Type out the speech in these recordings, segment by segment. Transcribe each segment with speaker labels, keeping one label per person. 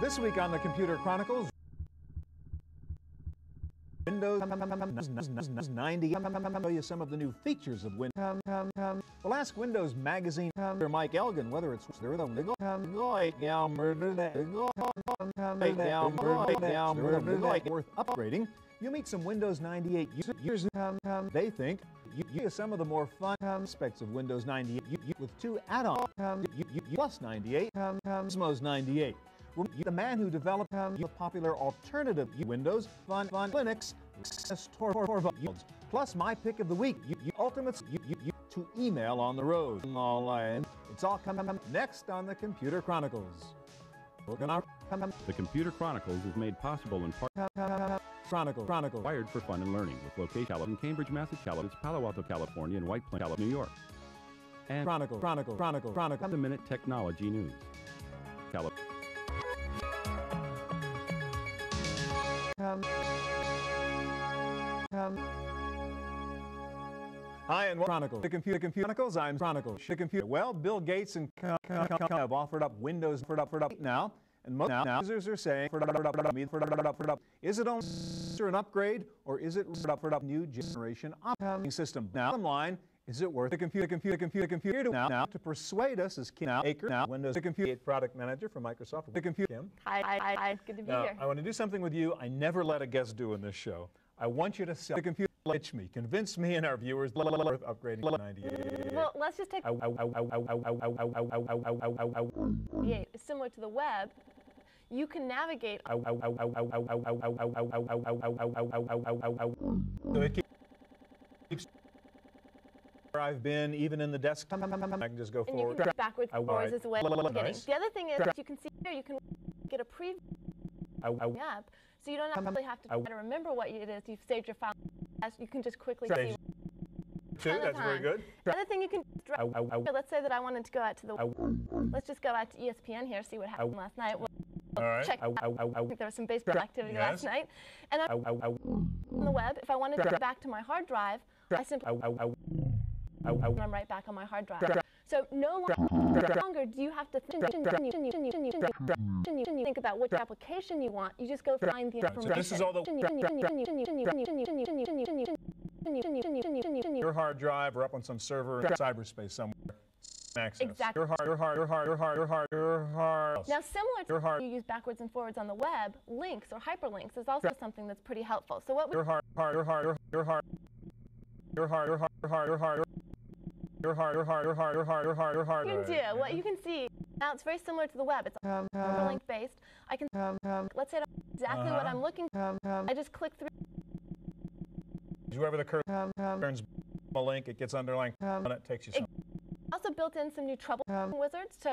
Speaker 1: This week on the Computer Chronicles, Windows 90 show you some of the new features of Windows. We'll ask Windows Magazine editor Mike Elgan whether it's worth upgrading. You'll meet some Windows 98 users. They think you, you some of the more fun aspects of Windows 98 you, you, with two add-ons plus 98, Osmos 98. The man who developed the popular alternative Windows, Fun, Fun Linux, plus my pick of the week, you, you ultimates you, you, you, to email on the road. Online. It's all coming up next on the Computer Chronicles.
Speaker 2: The Computer Chronicles is made possible in part.
Speaker 1: Chronicle, Chronicle.
Speaker 2: Wired for fun and learning with location in Cambridge, Massachusetts, Palo Alto, California, and White Plains, New York.
Speaker 1: And Chronicle, Chronicle, Chronicle, Chronicle.
Speaker 2: The Minute Technology News. Cali-
Speaker 1: Hi and Chronicle. The Computer Computer Chronicles. I'm Chronicle. The Computer. Well, Bill Gates and have offered up Windows for up for up now. And most now, users are saying, is it only an upgrade or is it a new generation operating system? Now, bottom line, is it worth the computer, computer, computer, computer now, now to persuade us as Kim Aker, now Windows Computer product manager for Microsoft. The computer. Kim.
Speaker 3: Hi, hi, hi, good to be
Speaker 1: now,
Speaker 3: here.
Speaker 1: I want to do something with you I never let a guest do in this show. I want you to sell the computer. Pitch me, convince me and our viewers worth upgrading 98.
Speaker 3: Well, let's just take. Yeah, similar to the web, you can navigate.
Speaker 1: So it keeps where I've been, even in the desk, I can just go
Speaker 3: and
Speaker 1: forward.
Speaker 3: you can backwards, forwards as getting.
Speaker 1: Nice.
Speaker 3: The other thing is, you can see here, you can get a preview app, so you don't actually have to try to remember what it is you've saved your file. As You can just quickly see.
Speaker 1: Two, that's very good.
Speaker 3: The other thing you can, let's say that I wanted to go out to the, let's just go out to ESPN here, see what happened last night. We'll
Speaker 1: All right.
Speaker 3: check. I think there was some baseball activity
Speaker 1: Yes.
Speaker 3: last night. And I'm on the web. If I wanted to go back to my hard drive, I simply I'm right back on my hard drive. So no longer do you have to think about which application you want. You just go find the information.
Speaker 1: this is all the- Your hard drive or up on some server in cyberspace somewhere. Access.
Speaker 3: Exactly.
Speaker 1: Your hard, your hard, your hard, your hard, your hard, your hard.
Speaker 3: Now, similar
Speaker 1: Your
Speaker 3: to
Speaker 1: hard-
Speaker 3: you use backwards and forwards on the web, links or hyperlinks is also something that's pretty helpful. So what we
Speaker 1: Your hard, hard, your hard, your hard, your hard, your hard, your hard, your hard, your hard, your hard, your hard, your hard, your hard, your hard.
Speaker 3: can do, what you can see, now it's very similar to the web. It's link based. I can, let's say exactly what
Speaker 1: Uh-huh.
Speaker 3: I'm looking for. I just click through.
Speaker 1: Whoever the curve turns a link, it gets underlined, and it takes you somewhere.
Speaker 3: Also built in some new trouble wizards to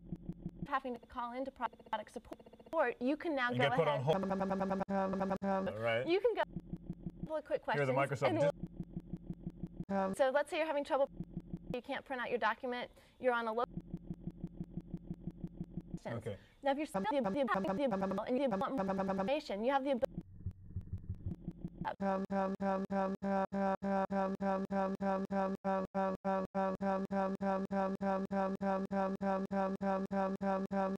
Speaker 3: having to call into product support. You can now
Speaker 1: You
Speaker 3: go
Speaker 1: get put on
Speaker 3: ahead.
Speaker 1: hold. All right.
Speaker 3: You can go. A couple of quick
Speaker 1: Here,
Speaker 3: questions.
Speaker 1: the Microsoft. Dis-
Speaker 3: we'll- so let's say you're having trouble. You can't print out your document. You're on a low.
Speaker 1: Okay.
Speaker 3: Now, if you're still the, the, the, and you want information, you have the ability.